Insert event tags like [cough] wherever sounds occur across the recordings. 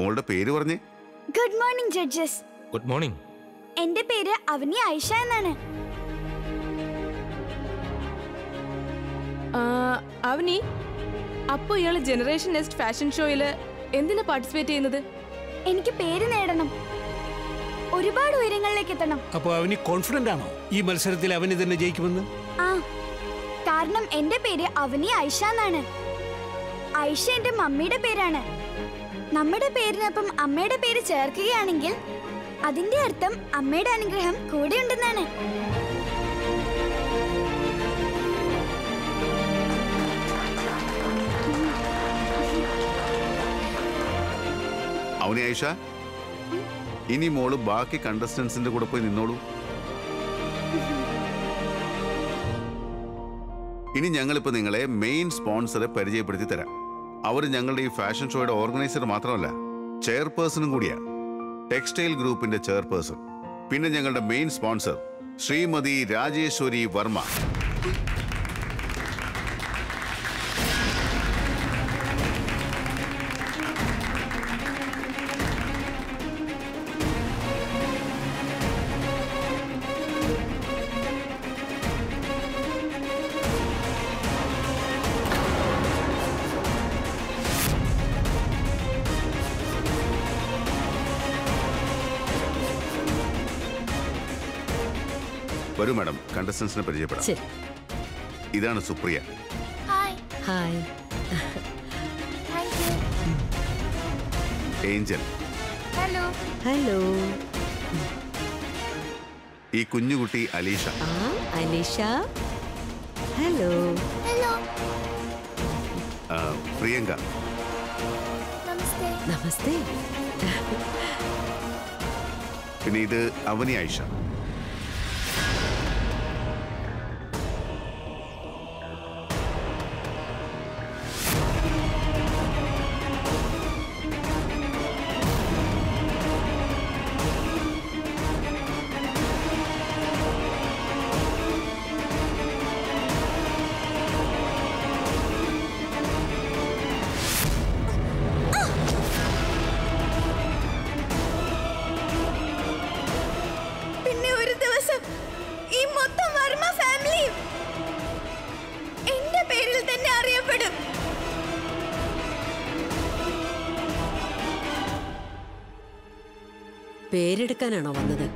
മോളുടെ പേര് പറഞ്ഞേ. Good morning judges good morning എന്റെ പേര് അവനി ആയിഷ എന്നാണ്. ആ, അവനി അപ്പൊ ഇയാൾ ജനറേഷൻ നെക്സ്റ്റ് ഫാഷൻ ഷോയിൽ എന്തിനാ പാർട്ടിസിപ്പേറ്റ് ചെയ്യുന്നത്? എനിക്ക് പേര് നേടണം. ഒരുപാട് ഉയരങ്ങളിലേക്ക് എത്തണം. അപ്പോൾ അവനി കോൺഫിഡന്റ് ആണോ? ഈ മത്സരത്തിൽ അവനി തന്നെ ജയിക്കുമെന്ന്? ആ കാരണം എന്റെ പേര് അവനി ആയിഷ എന്നാണ്. ആയിഷ എന്റെ മമ്മിയുടെ പേരാണ്. നമ്മുടെ പേരിനൊപ്പം അമ്മയുടെ പേര് ചേർക്കുകയാണെങ്കിൽ അതിന്റെ അർത്ഥം അമ്മയുടെ അനുഗ്രഹം കൂടെ ഉണ്ടെന്നാണ് അവനെ ഐഷ ഇനി മോൾ ബാക്കി കണ്ടസ്റ്റൻസിന്റെ കൂടെ പോയി നിന്നോളൂ. ഇനി ഞങ്ങളിപ്പോ നിങ്ങളെ മെയിൻ സ്പോൺസറെ പരിചയപ്പെടുത്തി തരാം. അവർ ഞങ്ങളുടെ ഈ ഫാഷൻ ഷോയുടെ ഓർഗനൈസർ മാത്രമല്ല ചെയർപേഴ്സണും കൂടിയാണ് ടെക്സ്റ്റൈൽ ഗ്രൂപ്പിന്റെ ചെയർപേഴ്സൺ. പിന്നെ ഞങ്ങളുടെ മെയിൻ സ്പോൺസർ ശ്രീമതി രാജേശ്വരി വർമ്മ. വരൂ മാഡം. കണ്ടസ്റ്റൻസിനെ പരിചയപ്പെടാം. ശരി. ഇതാണ് Supriya. Hi. Angel. Hello hello ഈ കുഞ്ഞുകുട്ടി അലീഷ. ആ അലീഷ. Hello hello Priyanka. നമസ്തേ നമസ്തേ പിന്നെ ഇത് അവനി ആയിഷ പേരെടുക്കാനാണോ വന്നത്?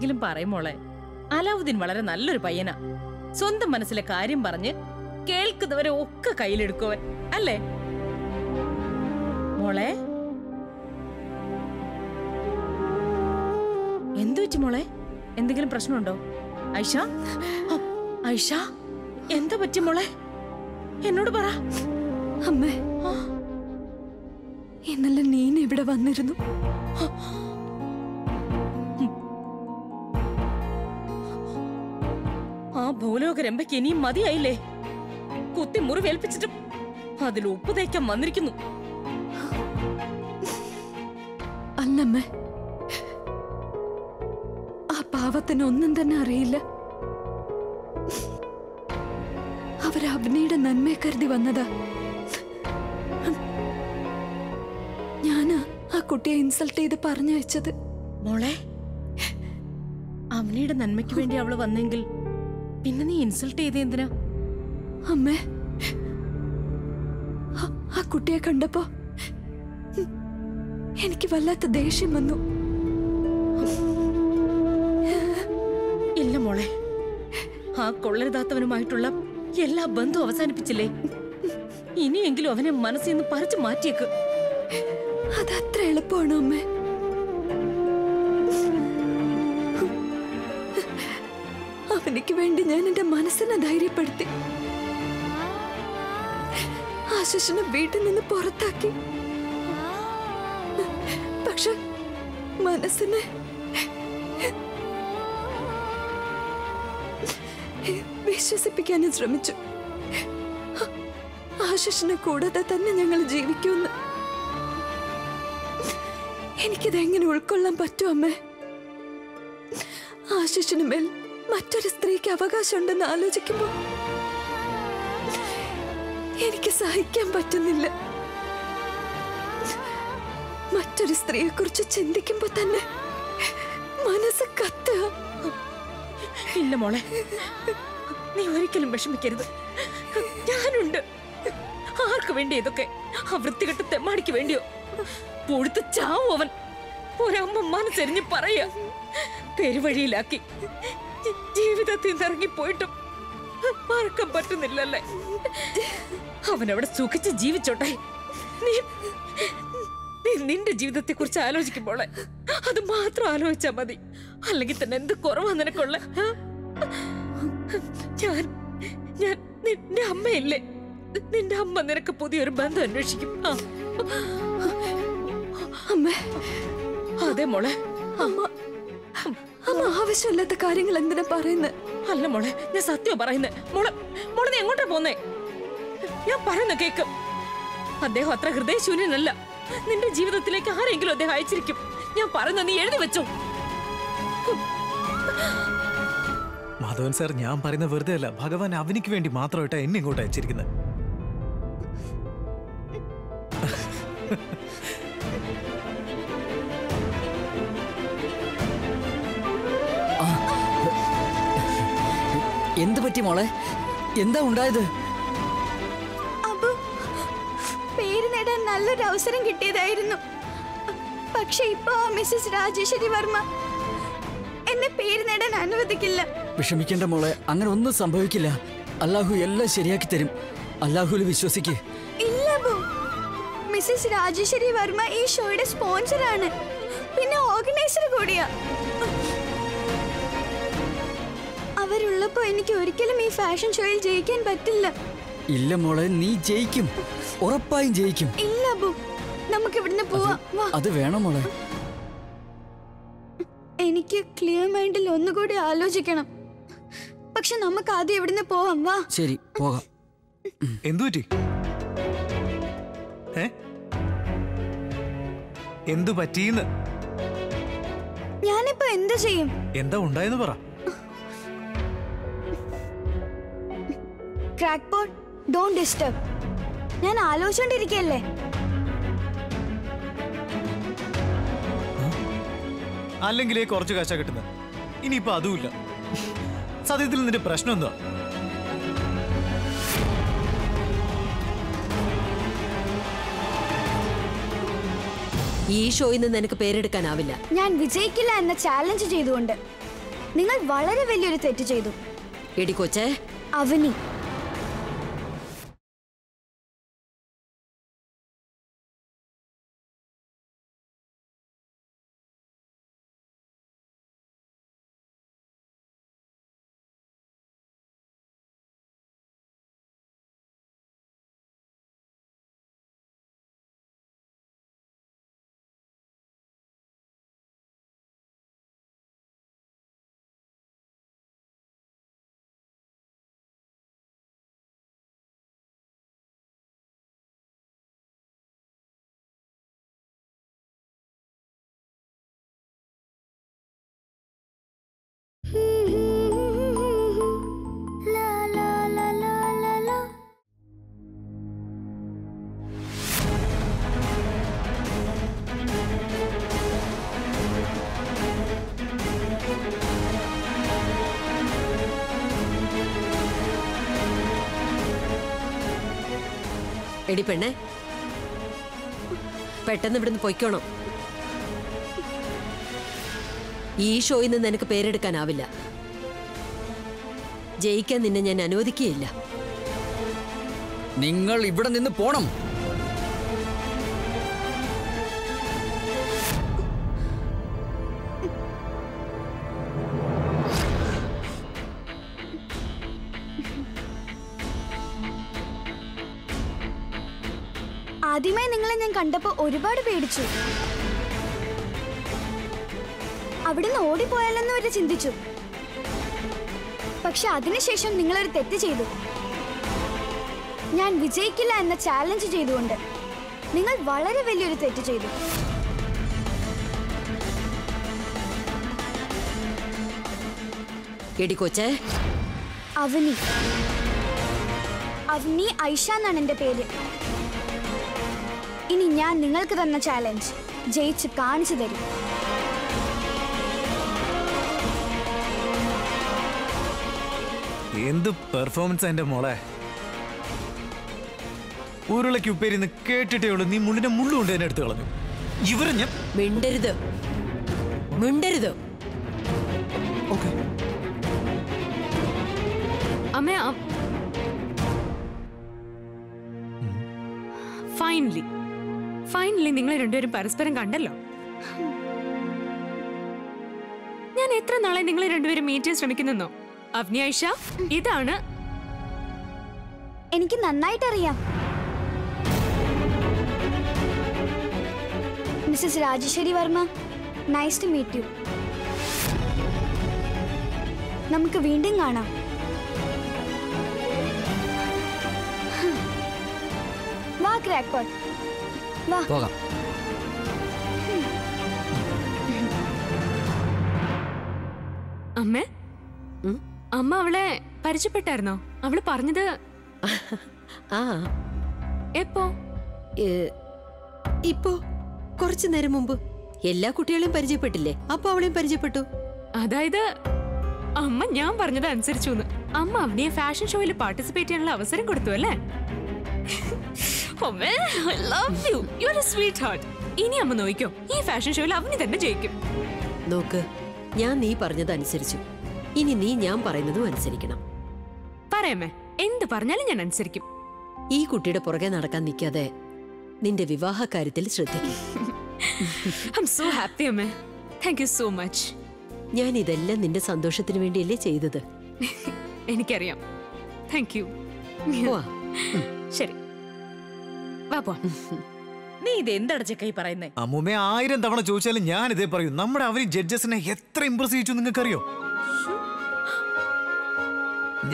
എന്തെങ്കിലും പറയുമോളെ അലാവുദ്ദീൻ വളരെ നല്ലൊരു പയ്യനാ. സ്വന്തം മനസ്സിലെ കാര്യം പറഞ്ഞ് കേൾക്കുന്നവരെ ഒക്കെ കയ്യിലെടുക്കുവൻ അല്ലേ? മോളെ? എന്തു വെച്ചു മോളെ? എന്തെങ്കിലും പ്രശ്നമുണ്ടോ? ഐഷ? ഐഷ? എന്താ പറ്റി മോളെ? എന്നോട് പറ. അമ്മേ. ഇന്നലെ നീന ഇവിടെ വന്നിരുന്നു. ഭൂലോക രംഭയ്ക്ക് ഇനിയും മതിയായില്ലേ? കുത്തി മുറിവേൽപ്പിച്ചിട്ടും അതിൽ ഉപ്പ് തേക്കാൻ വന്നിരിക്കുന്നു. അല്ലമ്മേ. ആ പാവത്തിന് ഒന്നും തന്നെ അറിയില്ല. അവർ അഭിനയുടെ നന്മയെ കരുതി വന്നതാ. ഞാനാ ആ കുട്ടിയെ ഇൻസൾട്ട് ചെയ്ത് പറഞ്ഞയച്ചത്. മോളെ അവനിയുടെ നന്മയ്ക്ക് വേണ്ടി അവൾ വന്നെങ്കിൽ പിന്നെ നീ ഇൻസൾട്ട് ചെയ്ത എന്തിനാ? അമ്മേ ആ- കുട്ടിയെ കണ്ടപ്പോ എനിക്ക് വല്ലാത്ത ദേഷ്യം വന്നു. ഇല്ല മോളെ ആ കൊള്ളരുതാത്തവനുമായിട്ടുള്ള എല്ലാ ബന്ധവും അവസാനിപ്പിച്ചില്ലേ? ഇനിയെങ്കിലും അവനെ മനസ്സിൽ നിന്ന് പറിച്ചു മാറ്റിയേക്ക്. അതത്ര എളുപ്പമാണോ അമ്മേ? മനസ്സിനെ ധൈര്യപ്പെടുത്തി. ആശിഷിനെ വീട്ടിൽ നിന്ന് പുറത്താക്കി. പക്ഷെ മനസ്സിനെ വിശ്വസിപ്പിക്കാനും ശ്രമിച്ചു. ആശിഷിനെ കൂടാതെ തന്നെ ഞങ്ങൾ ജീവിക്കുമെന്ന്. എനിക്കിത് എങ്ങനെ ഉൾക്കൊള്ളാൻ പറ്റും അമ്മേ? ആശിഷിന് മേൽ മറ്റൊരു സ്ത്രീക്ക് അവകാശമുണ്ടെന്ന് ആലോചിക്കുമ്പോ എനിക്ക് സഹിക്കാൻ പറ്റുന്നില്ല. മറ്റൊരു സ്ത്രീയെ കുറിച്ച് ചിന്തിക്കുമ്പോ തന്നെ മനസ്സ് കത്തുക. ഇല്ല മോളെ നീ ഒരിക്കലും വിഷമിക്കരുത്. ഞാനുണ്ട്. ആർക്ക് വേണ്ടി ഇതൊക്കെ? ആ വൃത്തികെട്ട തെമ്മാടിക്ക് വേണ്ടിയോ? പൊഴുത്ത് ചാവും അവൻ. ഒരമ്മ മനസ്സെരിഞ്ഞ് പറയ പെരുവഴിയിലാക്കി. ജീവിതത്തിൽ നിന്ന് ഇറങ്ങിപ്പോയിട്ടും മറക്കാൻ പറ്റുന്നില്ലല്ലേ? അവനവിടെ സുഖിച്ച് ജീവിച്ചോട്ടെ. നീ നീ നിന്റെ ജീവിതത്തെ കുറിച്ച് ആലോചിക്കുമ്പോളെ അത് മാത്രം ആലോചിച്ചാ മതി. അല്ലെങ്കിൽ തന്നെ എന്ത് കുറവാ നിനക്കുള്ള? ഞാൻ ഞാൻ നിന്റെ അമ്മയില്ലേ? നിന്റെ അമ്മ നിനക്ക് പുതിയൊരു ബന്ധം അന്വേഷിക്കും. അമ്മേ. അതെ മോളെ. അമ്മ. അമ്മ ആവശ്യമില്ലാത്ത കാര്യങ്ങൾ എന്തിനാ പറയുന്നത് അല്ല മോളെ ഞാൻ സത്യം പറയുന്നേ. മോളെ മോളെ നീ എങ്ങോട്ടാ പോന്നേ? ഞാൻ പറയുന്ന കേക്ക്. അദ്ദേഹം അത്ര ഹൃദയശൂന്യനല്ല. നിന്റെ ജീവിതത്തിലേക്ക് ആരെങ്കിലും അദ്ദേഹം അയച്ചിരിക്കും. ഞാൻ പറയുന്ന നീ എഴുതി വെച്ചോ. മാധവൻ സാർ ഞാൻ പറയുന്ന വെറുതെ അല്ല. ഭഗവാൻ അവനിക്ക് വേണ്ടി മാത്രമായിട്ടാണ് എന്നെ ഇങ്ങോട്ട് അയച്ചിരിക്കുന്നത്. എന്ത് പറ്റി മോളെ? എന്താ ഉണ്ടായത്? പേര് നേടാൻ നല്ലൊരു അവസരം കിട്ടിയതായിരുന്നു. പക്ഷെ ഇപ്പൊ മിസ്സസ് രാജേശ്വരി വർമ്മ എന്നെ പേര് നേടാൻ അനുവദിക്കില്ല. വിഷമിക്കേണ്ട മോളെ അങ്ങനെ ഒന്നും സംഭവിക്കില്ല. അല്ലാഹു എല്ലാം ശരിയാക്കി തരും. അല്ലാഹുവിൽ വിശ്വസിക്ക്. ഇല്ല മിസ്സസ് രാജേശ്വരി വർമ്മ ഈ ഷോയുടെ സ്പോൺസർ ആണ് പിന്നെ ഓർഗനൈസർ കൂടിയാ. അവരുള്ളപ്പോ എനിക്ക് ഒരിക്കലും ഈ ഫാഷൻ ഷോയിൽ ജയിക്കാൻ പറ്റില്ല. ഇല്ല മോളെ നീ ജയിക്കും. ഉറപ്പായും ജയിക്കും. ഇല്ല അബു. നമുക്ക് ഇവിടുന്ന് പോവാ. അത് വേണം മോളെ. എനിക്ക് ക്ലിയർ മൈൻഡിൽ ഒന്നുകൂടി ആലോചിക്കണം. പക്ഷെ നമുക്ക് ആദ്യം ഇവിടുന്ന് പോവാം. വാ. ശരി പോകാം. എന്തു പറ്റി? എന്തു പറ്റിയെന്ന്? ഞാനിപ്പോ എന്ത് ചെയ്യും? എന്താ ഉണ്ടായെന്ന് പറ. ക്രാക്ക് പോട്ട് ഡോണ്ട് ഡിസ്റ്റർബ് ഞാൻ ആലോചിച്ചോണ്ടിരിക്കല്ലേ അല്ലെങ്കിലേ കുറച്ച് കാശ കിട്ടുന്നത് ഇനിയിപ്പോ അതുമില്ല. സത്യത്തിൽ നിന്റെ പ്രശ്നം എന്താ? ഈ ഷോയിൽ നിന്ന് എനിക്ക് പേരെടുക്കാനാവില്ല. ഞാൻ വിജയിക്കില്ല എന്ന ചാലഞ്ച് ചെയ്തുകൊണ്ട് നിങ്ങൾ വളരെ വലിയൊരു തെറ്റ് ചെയ്തു. എടി കൊച്ചേ. അവനി. എടി പെണ്ണേ. പെട്ടെന്ന് ഇവിടുന്ന് പൊയ്ക്കോണം? ഈ ഷോയിൽ നിന്ന് എനിക്ക് പേരെടുക്കാനാവില്ല. ജയിക്കാൻ നിന്നെ ഞാൻ അനുവദിക്കുകയില്ല. നിങ്ങൾ ഇവിടെ നിന്ന് പോണം. കണ്ടപ്പോ ഒരുപാട് പേടിച്ചു. അവിടുന്ന് ഓടിപ്പോയാലെന്ന് വരെ ചിന്തിച്ചു. പക്ഷെ അതിനുശേഷം നിങ്ങളൊരു തെറ്റ് ചെയ്തു. ഞാൻ വിജയിക്കില്ല എന്ന ചാലഞ്ച് ചെയ്തുകൊണ്ട് നിങ്ങൾ വളരെ വലിയൊരു തെറ്റ് ചെയ്തു. അവനി. അവനി ഐഷ എന്നാണ് എന്റെ പേര്. ഇനി ഞാൻ നിങ്ങൾക്ക് തന്ന ചാലഞ്ച് ജയിച്ച് കാണിച്ചു തരും. എന്ത് പെർഫോമൻസ് എന്റെ മോളെ? ഉരുളയ്ക്ക് ഉപ്പേരിന്ന് കേട്ടിട്ടേ ഉള്ളൂ. നീ മുള്ളിന്റെ മുള്ളുകൊണ്ട് എന്നെ എടുത്തു കളഞ്ഞു. ഇവരെ ഞാൻ മിണ്ടരുത്. മിണ്ടരുത്. ഓക്കെ. അമ്മ ഫൈനലി ഫൈനലി നിങ്ങൾ രണ്ടുപേരും പരസ്പരം കണ്ടല്ലോ. ഞാൻ എത്ര നാളെ നിങ്ങൾ രണ്ടുപേരും മീറ്റ് ചെയ്യാൻ ശ്രമിക്കുന്നെന്നോ? അവനി ഐഷ ഇതാണ്. എനിക്ക് നന്നായിട്ടറിയാം. Mrs Rajeshwari Varma nice to meet you നമുക്ക് വീണ്ടും കാണാം. വാ ക്രാക്ക് പോട്ട് വാ പോകാം. അമ്മേ? അമ്മ അവളെ പരിചയപ്പെട്ടായിരുന്നോ? അവൾ പറഞ്ഞത് ആ. എപ്പോ? ഇപ്പോ. കുറച്ചു നേരം മുമ്പ്. എല്ലാ കുട്ടികളെയും പരിചയപ്പെട്ടില്ലേ? അപ്പൊ അവളെയും പരിചയപ്പെട്ടു. അതായത് അമ്മ ഞാൻ പറഞ്ഞത് അനുസരിച്ചു അമ്മ അവനെ ഫാഷൻ ഷോയിൽ പാർട്ടിസിപ്പേറ്റ് ചെയ്യാനുള്ള അവസരം കൊടുത്തു അല്ലേ? അമ്മേ, you you are a sweetheart ഇനി അമ്മ നോക്കിക്കോ ഈ ഫാഷൻ ഷോയിൽ അവനി തന്നെ ജയിക്കും. നോക്ക് ഞാൻ നീ പറഞ്ഞത് അനുസരിച്ചു. ഇനി നീ ഞാൻ പറയുന്നതും അനുസരിക്കണം. പറയാമേ എന്ത് പറഞ്ഞാലും ഞാൻ അനുസരിക്കും. ഈ കുട്ടിയുടെ പുറകെ നടക്കാൻ നിൽക്കാതെ നിന്റെ വിവാഹ കാര്യത്തിൽ ശ്രദ്ധിക്കും [laughs] സോ ഹാപ്പി അമ്മേ. താങ്ക് യു സോ മച്ച് ഞാൻ ഇതെല്ലാം നിന്റെ സന്തോഷത്തിന് വേണ്ടിയല്ലേ ചെയ്തത്. [laughs] എനിക്കറിയാം. താങ്ക് യു [laughs] ശരി. നീ ഇത് എന്താണ് ചെക്കായി പറയുന്നേ? അമ്മൂമ്മ ആയിരം തവണ ചോദിച്ചാലും ഞാൻ ഇതേ പറയൂ. നമ്മുടെ അവർ ജഡ്ജസിനെ എത്ര ഇംപ്രസ് ചെയ്യിച്ചു നിങ്ങൾക്കറിയോ?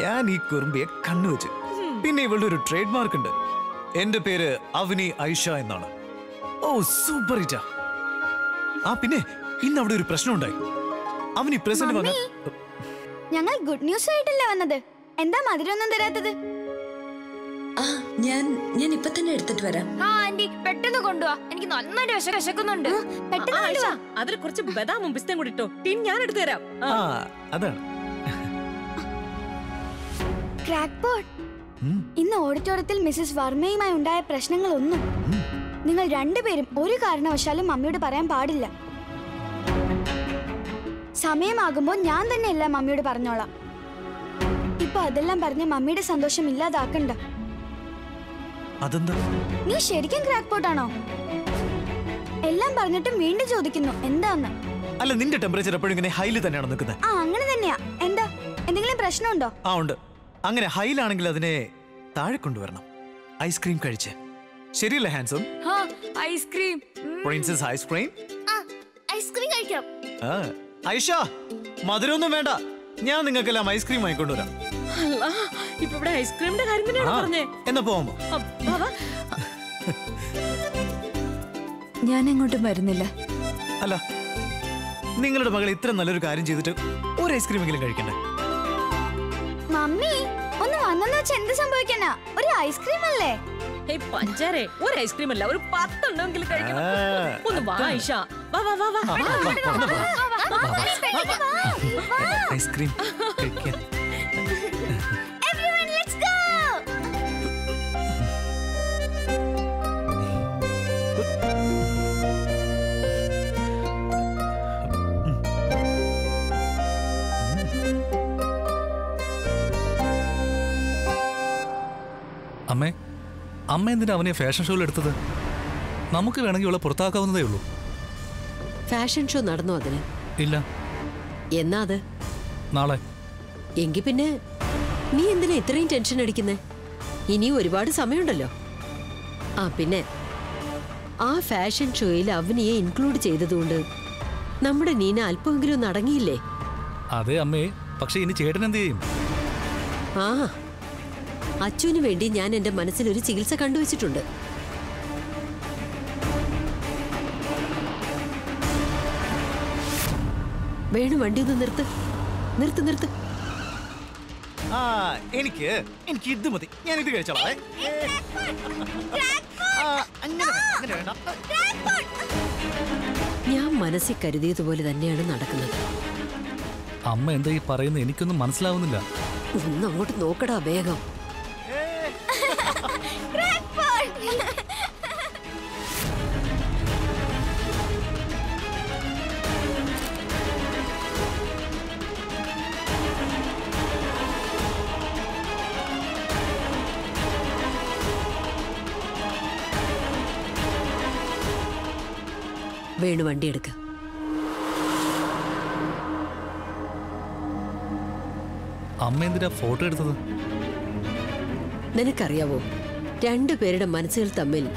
ഞാൻ ഈ കുറുമ്പിയെ കണ്ണുവെച്ച് പിന്നെ ഇവളുടെ ഒരു ട്രേഡ് മാർക്ക് ഉണ്ട്. എന്റെ പേര് അവനി ഐഷ എന്നാണ്. ഓ സൂപ്പർ ഇറ്റ ആ പിന്നെ ഇന്ന് അവിടെ ഒരു പ്രശ്നം ഉണ്ടായി അവനി പ്രസന്റ് വന്ന ഞങ്ങൾ ഗുഡ് ന്യൂസ് ആയിട്ടല്ലേ വന്നത്? എന്താ മധുരമൊന്നും തരാത്തത്? ഞാൻ ഞാൻ ഇപ്പൊ തന്നെ എടുത്തിട്ട് വരാം. ആ ആന്റി പെട്ടെന്ന് കൊണ്ടുവാ. എനിക്ക് നന്നായിട്ട് വിശ വിശക്കുന്നുണ്ട്. പെട്ടെന്ന് കൊണ്ടുവാ. അതിൽ കുറച്ച് ബദാമും പിസ്തയും കൂടി ഇട്ടോ. ടീം ഞാൻ എടുത്തു തരാം. ആ. അതാണ് ക്രാക്ക് പോട്ട് ഇന്ന് ഓഡിറ്റോറിയത്തിൽ മിസ്സസ് വർമ്മയുമായി ഉണ്ടായ പ്രശ്നങ്ങളൊന്നും നിങ്ങൾ രണ്ടുപേരും ഒരു കാരണവശാലും മമ്മിയോട് പറയാൻ പാടില്ല. സമയമാകുമ്പോൾ ഞാൻ തന്നെ എല്ലാം മമ്മിയോട് പറഞ്ഞോളാം. ഇപ്പൊ അതെല്ലാം പറഞ്ഞ് മമ്മിയുടെ സന്തോഷം ഇല്ലാതാക്കണ്ട. അതെന്താ? നീ ശരിക്കും ക്രാക്ക് പോട്ടാണോ എല്ലാം പറഞ്ഞിട്ടും വീണ്ടും ചോദിക്കുന്നു. എന്താന്ന്? അല്ല നിന്റെ ടെമ്പറേച്ചർ എപ്പോഴും ഇങ്ങനെ ഹൈയിൽ തന്നെയാണ് നിൽക്കുന്നത് ആ അങ്ങനെ തന്നെയാ. എന്താ? എന്തെങ്കിലും പ്രശ്നമുണ്ടോ? ആ ഉണ്ട്. അങ്ങനെ ഹൈലാണെങ്കിൽ അതിനെ താഴെ കൊണ്ടുവരണം. ഐസ്ക്രീം കഴിച്ച്. ശരിയല്ലേ handsome ice cream princess ice cream ice cream കഴിക്കാം ആ ഐഷ മധുരമൊന്നും വേണ്ട. ഞാൻ നിങ്ങൾക്കെല്ലാം ഐസ്ക്രീം വാങ്ങിക്കൊണ്ടുവരാം. ഇപ്പൊ ഇവിടെ ഐസ്ക്രീമിന്റെ കാര്യം തന്നെയാണ് പറഞ്ഞേ എന്നാ വാ. ഞാൻ എങ്ങോട്ടും വരുന്നില്ല അല്ല നിങ്ങളുടെ മകൾ ഇത്ര നല്ലൊരു കാര്യം ചെയ്തിട്ട് ഒരു ഐസ്ക്രീമെങ്കിലും കഴിക്കണ്ടേ മമ്മി ഒന്ന് വന്നെന്ന് വെച്ചാ എന്ത് സംഭവിക്കണ ഒരു ഐസ്ക്രീം അല്ലേ പഞ്ചാരെ ഒരു ഐസ്ക്രീം അല്ല ഒരു പത്തുണ്ടെങ്കിലും കഴിക്കണം ഒന്ന് വാ ഐഷ വാ വാ വാ വാ വാ, വാ, വാ. ഐസ്ക്രീം കഴിക്കാൻ അമ്മ എന്തിനാ അവനെ ഫാഷൻ ഷോയിൽ എടുത്തത്? നമുക്ക് വേണമെങ്കിൽ ഇവളെ പുറത്താക്കാവുന്നതേ ഉള്ളൂ. ഫാഷൻ ഷോ നടന്നു അതിന്? ഇല്ല. എന്നാ അത്? നാളെ. എങ്കി പിന്നെ നീ എന്തിനാ ഇത്രയും ടെൻഷൻ അടിക്കുന്നേ? ഇനിയും ഒരുപാട് സമയമുണ്ടല്ലോ. ആ പിന്നെ ആ ഫാഷൻ ഷോയിൽ അവനിയെ ഇൻക്ലൂഡ് ചെയ്തതുകൊണ്ട് നമ്മുടെ നീന അല്പമെങ്കിലും ഒന്ന് അടങ്ങിയില്ലേ? അതെ അമ്മേ. പക്ഷെ ഇനി ചേട്ടൻ എന്ത് ചെയ്യും? ആ. അച്ചുവിന് വേണ്ടി ഞാൻ എന്റെ മനസ്സിൽ ഒരു ചികിത്സ കണ്ടുവച്ചിട്ടുണ്ട്. വേണു വണ്ടി ഒന്ന് നിർത്ത്. നിർത്ത് നിർത്ത്. ആ എനിക്ക് എനിക്ക് ഇത് മതി. ഞാൻ ഇത് കഴിച്ചോളാം. ഞാൻ മനസ്സിൽ കരുതിയതുപോലെ തന്നെയാണ് നടക്കുന്നത്. അമ്മ എന്താ ഈ പറയുന്നത്? എനിക്കൊന്നും മനസ്സിലാവുന്നില്ല. ഒന്ന് അങ്ങോട്ട് നോക്കടാ വേഗം. വേണു വണ്ടി എടുക്ക. അമ്മ എന്തിനാ ഫോട്ടോ എടുത്തത്? നിനക്കറിയാവോ രണ്ടുപേരുടെ മനസ്സുകൾ തമ്മിൽ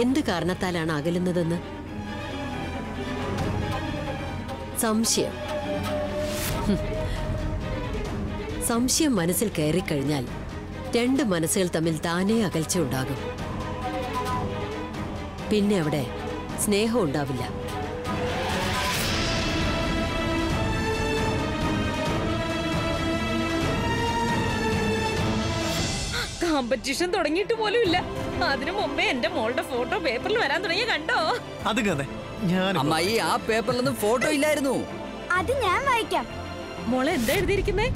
എന്ത് കാരണത്താലാണ് അകലുന്നതെന്ന്? സംശയം. സംശയം മനസ്സിൽ കയറിക്കഴിഞ്ഞാൽ രണ്ട് മനസ്സുകൾ തമ്മിൽ താനേ അകൽച്ച ഉണ്ടാകും. പിന്നെ അവിടെ സ്നേഹം ഉണ്ടാവില്ല. കോമ്പറ്റീഷൻ തുടങ്ങിയിട്ട് പോലും ഇല്ല. അതിനു മുമ്പേ എന്റെ മോളുടെ ഫോട്ടോ പേപ്പറിൽ വരാൻ തുടങ്ങിയ കണ്ടോ? അത് കഥ ഞാൻ അമ്മായി ആ പേപ്പറിലൊന്നും ഫോട്ടോ ഇല്ലായിരുന്നു. അത് ഞാൻ വായിക്കാം. മോളെ എന്താ എഴുതിയിരിക്കുന്നേ?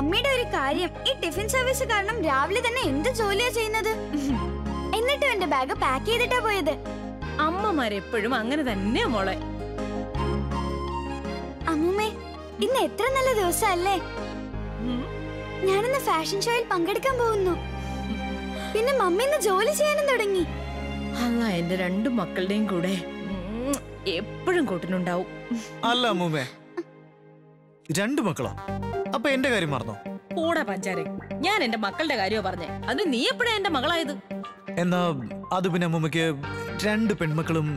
മമ്മിയുടെ ഒരു കാര്യം ഈ ടിഫിൻ സർവീസ് കാരണം രാവിലെ തന്നെ എന്ത് ജോലിയാ ചെയ്യുന്നത്? എന്നിട്ടും എന്റെ ബാഗ് പാക്ക് ചെയ്തിട്ടാ പോയത്. അമ്മമാരെപ്പോഴും അങ്ങനെ തന്നെ മോളെ. അമ്മൂമ്മേ ഇന്ന് എത്ര നല്ല ദിവസമല്ലേ ഞാനിന്ന് ഫാഷൻ ഷോയിൽ പങ്കെടുക്കാൻ പോകുന്നു. പിന്നെ മമ്മി ഇന്ന് ജോലി ചെയ്യാനും തുടങ്ങി. അല്ല എന്റെ രണ്ടു മക്കളുടെയും കൂടെ. എപ്പോഴും കൂട്ടിനുണ്ടാവും. അല്ല അമ്മൂമ്മേ. രണ്ടു മക്കളോ? എന്റെ കാര്യം മറന്നോ? കൂടെ പഞ്ചാരെ ഞാൻ എന്റെ മക്കളുടെ കാര്യമാ പറഞ്ഞേ. അത് നീ എപ്പോഴാ എന്റെ മകളായത്? എന്നാ അത് പിന്നെ അമ്മമ്മക്ക് രണ്ട് പെൺമക്കളും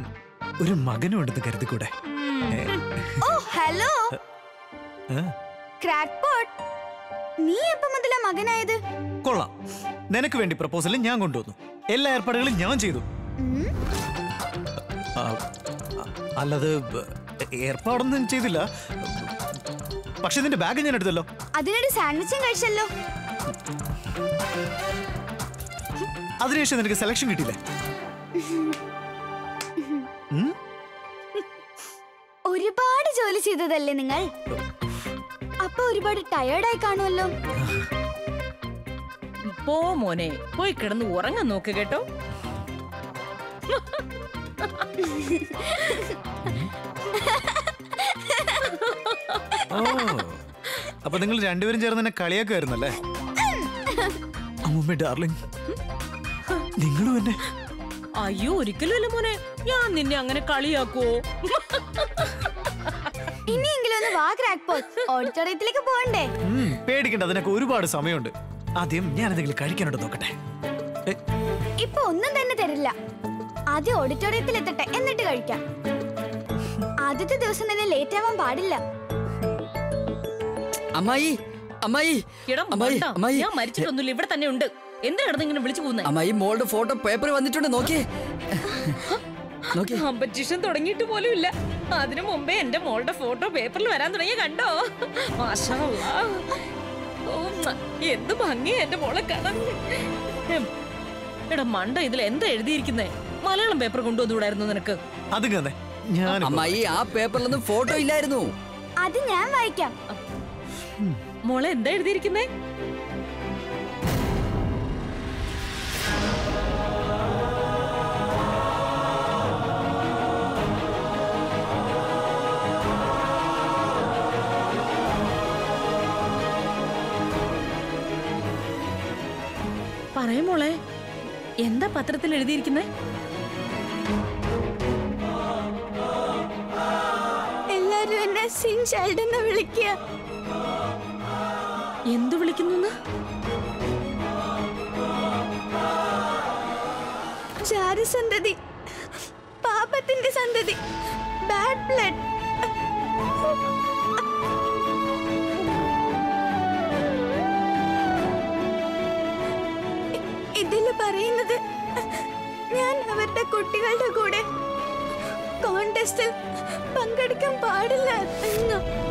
ഒരു മകനും ഉണ്ടെന്ന് കരുതിക്കൂടെ? കൂടെ oh hello. Crackpot. Crackpot നീ എപ്പോ മുതലാ മകനായത്? കൊള്ളാം. നിനക്ക് വേണ്ടി പ്രപ്പോസൽ ഞാൻ കൊണ്ടുവന്നു. എല്ലാ ഏർപ്പാടുകളും ഞാൻ ചെയ്തു. അല്ലാതെ ഏർപ്പാടൊന്നും ചെയ്തില്ല. പക്ഷെ ഇതിന്റെ ബാഗ് ഞാൻ എടുത്തല്ലോ. അതിനൊരു സാൻഡ്വിച്ചും കഴിച്ചല്ലോ. അതിനുശേഷം നിനക്ക് സെലക്ഷൻ കിട്ടിയില്ലേ? ഒരുപാട് ജോലി ചെയ്തതല്ലേ നിങ്ങൾ? അപ്പൊ ഒരുപാട് ടയേർഡായി കാണുമല്ലോ. പോ മോനെ പോയി കിടന്ന് ഉറങ്ങാൻ നോക്ക് കേട്ടോ. [laughs] ഓ. അപ്പൊ നിങ്ങൾ രണ്ടുപേരും ചേർന്ന് എന്നെ കളിയാക്കുമായിരുന്നല്ലേ? അമ്മൂമ്മ ഡാർലിംഗ്. നിങ്ങളും എന്നെ. അയ്യോ ഒരിക്കലും മോനെ. ഞാൻ നിന്നെ അങ്ങനെ കളിയാക്കുവോ? ഇനിയെങ്കിലും ഒന്ന് വാ ക്രാക്ക് ഓഡിറ്റോറിയത്തിലേക്ക് പോകണ്ടേ? പേടിക്കണ്ട അതിനൊക്കെ ഒരുപാട് സമയമുണ്ട്. ആദ്യം ഞാൻ എന്തെങ്കിലും കഴിക്കാനോട്ട് നോക്കട്ടെ ഇപ്പൊ ഒന്നും തന്നെ തരില്ല. ആദ്യം ഓഡിറ്റോറിയത്തിൽ എത്തട്ടെ എന്നിട്ട് കഴിക്കാം. ആദ്യത്തെ ദിവസം തന്നെ ലേറ്റ് ആവാൻ പാടില്ല. അമ്മായി അമ്മായി അമ്മായി അമ്മായി. ഞാൻ മരിച്ചിട്ടൊന്നുമില്ല. ഇവിടെ തന്നെ ഉണ്ട്. എന്തിനാ കിടന്ന് ഇങ്ങനെ വിളിച്ചു പോകുന്നത് അമ്മായി മോളുടെ ഫോട്ടോ പേപ്പർ വന്നിട്ടുണ്ട് നോക്കിയേ കോമ്പറ്റീഷൻ തുടങ്ങിയിട്ട് പോലും ഇല്ല. അതിനു മുമ്പേ എന്റെ മോളുടെ ഫോട്ടോ പേപ്പറിൽ വരാൻ തുടങ്ങിയ കണ്ടോ. എന്ത് ഭംഗിയാ എന്റെ മോളെ കാണാൻ. എടാ മണ്ട ഇതിൽ എന്താ എഴുതിയിരിക്കുന്നേ? മലയാളം പേപ്പർ കൊണ്ടുവന്നൂടായിരുന്നു നിനക്ക്. അത് ഞാൻ അമ്മായി ആ പേപ്പറിലൊന്നും ഫോട്ടോ ഇല്ലായിരുന്നു. അത് ഞാൻ വായിക്കാം. മോളെ എന്താ എഴുതിയിരിക്കുന്നേ? പറയും മോളെ എന്താ പത്രത്തിൽ എഴുതിയിരിക്കുന്നേ? എല്ലാരും എന്നെ സിൻ ചൈൽഡ് എന്ന് വിളിക്കുക. എന്തു വിളിക്കുന്നു സന്തതി. പാപത്തിന്റെ സന്തതി. ബാഡ് ബ്ലഡ് ഇതിൽ പറയുന്നത് ഞാൻ അവരുടെ കുട്ടികളുടെ കൂടെ കോntestil പങ്കെടുക്കാൻ പാടില്ല എന്ന്.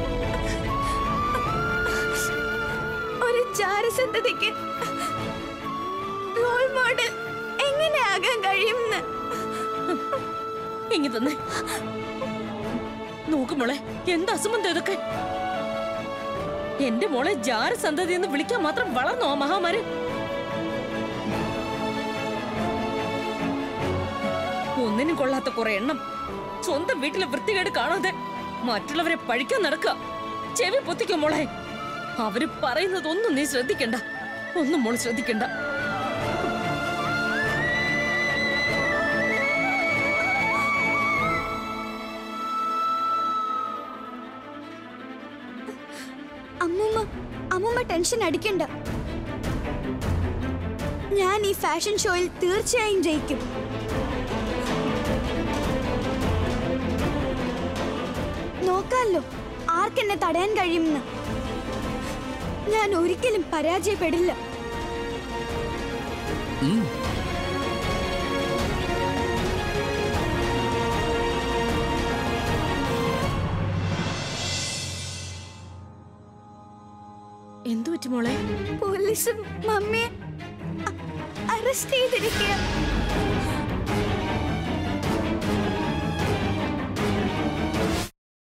ജാരസന്തതിക്ക് റോൾ മോഡൽ എങ്ങനെയാകാൻ കഴിയുമെന്ന്? ഇങ്ങി തന്നെ. നോക്കുമോളെ എന്ത് അസുമന്തം ഇതൊക്കെ? എന്റെ മോളെ ജാര സന്തതി എന്ന് വിളിക്കാൻ മാത്രം വളർന്നോ ആ മഹാമാര്? ഒന്നിനും കൊള്ളാത്ത കുറെ എണ്ണം സ്വന്തം വീട്ടിലെ വൃത്തികേട് കാണാതെ മറ്റുള്ളവരെ പഴിക്കാൻ നടക്കുക. ചെവി പൊത്തിക്കും മോളെ. അവർ പറയുന്നത് ഒന്നും നീ ശ്രദ്ധിക്കണ്ട. ഒന്നും മോൾ ശ്രദ്ധിക്കണ്ട. അമ്മൂമ്മ അമ്മൂമ്മ ടെൻഷൻ അടിക്കണ്ട. ഞാൻ ഈ ഫാഷൻ ഷോയിൽ തീർച്ചയായും ജയിക്കും. നോക്കാമല്ലോ ആർക്കെന്നെ തടയാൻ കഴിയുമെന്ന്. ഞാൻ ഒരിക്കലും പരാജയപ്പെടില്ല. എന്തു പറ്റി മോളെ? പോലീസും മമ്മിയെ അറസ്റ്റ് ചെയ്തിരിക്കുക